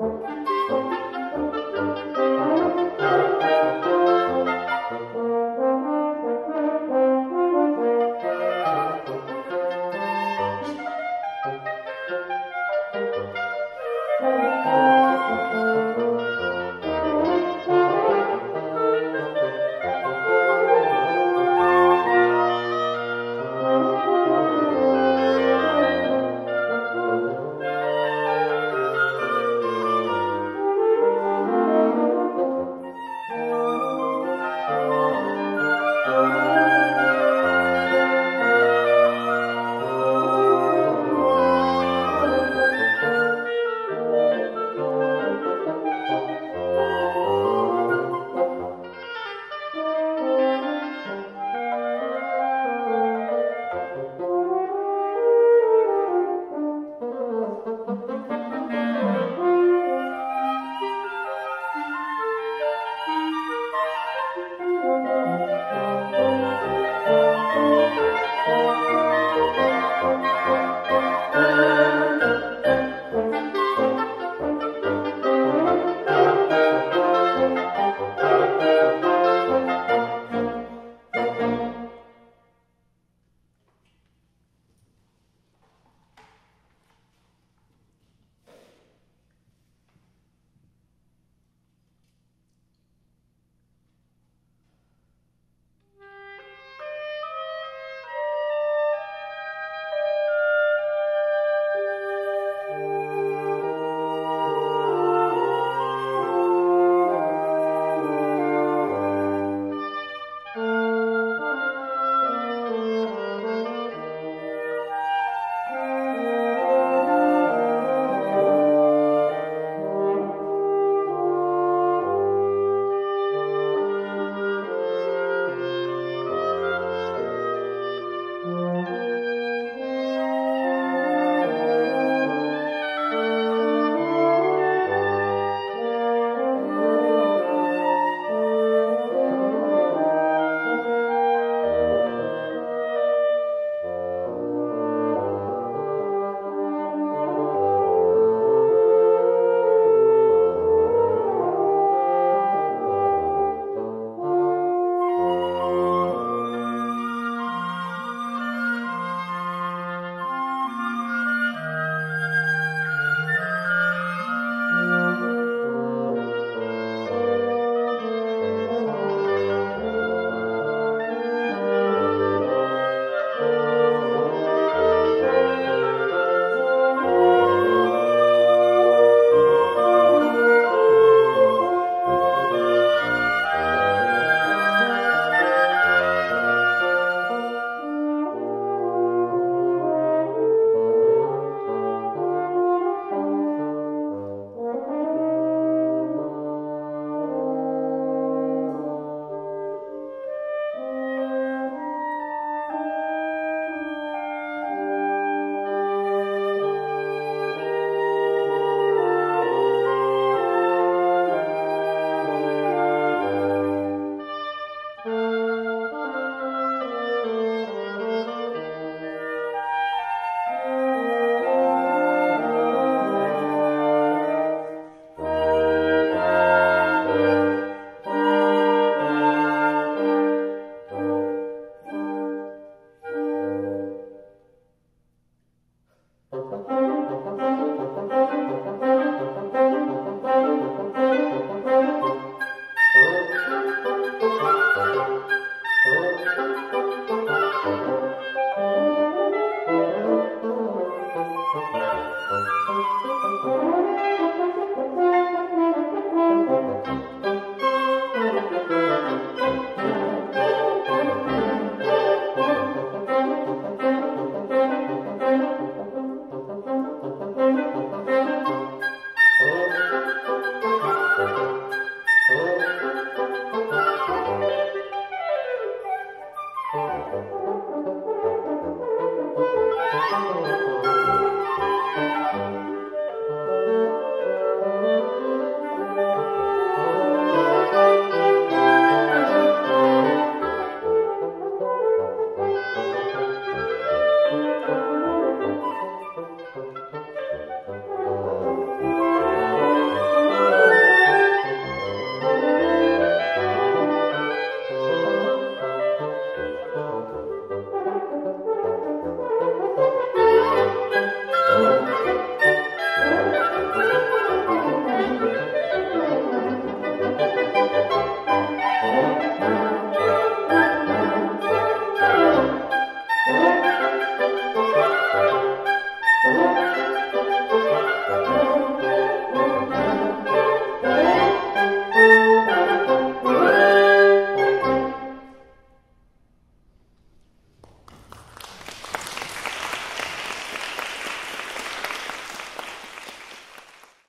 Música